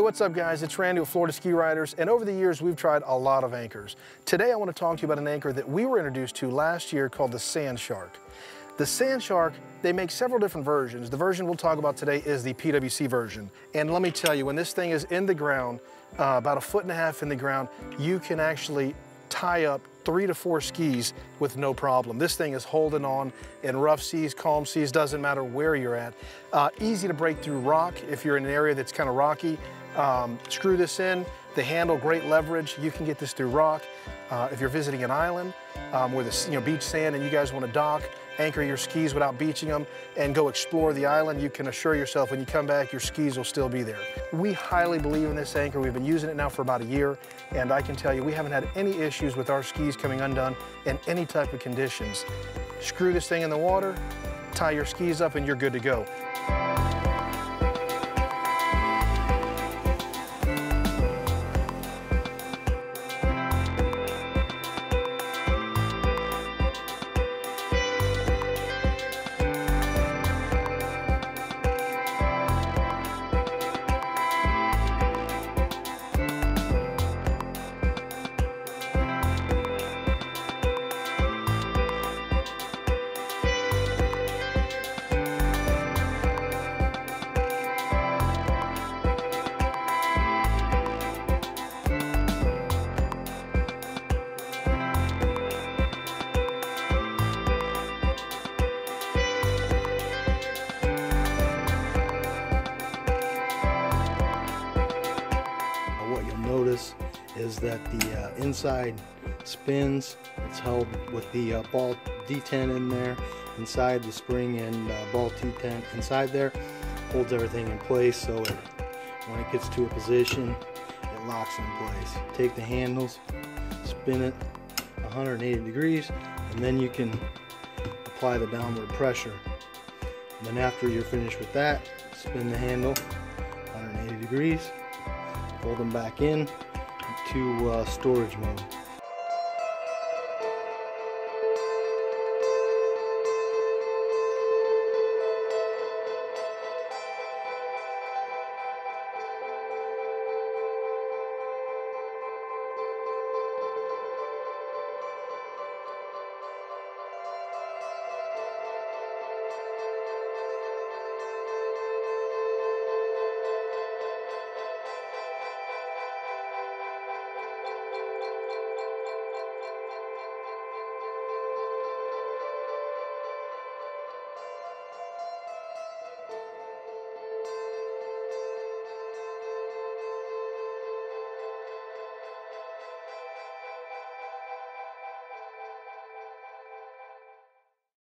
Hey, what's up guys? It's Randy with Florida Ski Riders, and over the years we've tried a lot of anchors. Today I want to talk to you about an anchor that we were introduced to last year called the Sand Shark. The Sand Shark, they make several different versions. The version we'll talk about today is the PWC version. And let me tell you, when this thing is in the ground, uh, about a foot and a half in the ground, you can actually tie up three to four skis with no problem. This thing is holding on in rough seas, calm seas, doesn't matter where you're at. Uh, easy to break through rock if you're in an area that's kind of rocky. Um, screw this in, the handle, great leverage. You can get this through rock. Uh, if you're visiting an island um, where the you know, beach sand and you guys want to dock, anchor your skis without beaching them, and go explore the island, you can assure yourself when you come back, your skis will still be there. We highly believe in this anchor. We've been using it now for about a year, and I can tell you we haven't had any issues with our skis coming undone in any type of conditions. Screw this thing in the water, tie your skis up, and you're good to go. Notice is that the uh, inside spins. It's held with the uh, ball detent in there. Inside the spring and uh, ball detent inside there holds everything in place so it, when it gets to a position it locks in place. Take the handles, spin it 180 degrees and then you can apply the downward pressure. And then after you're finished with that, spin the handle 180 degrees fold them back in to uh, storage mode.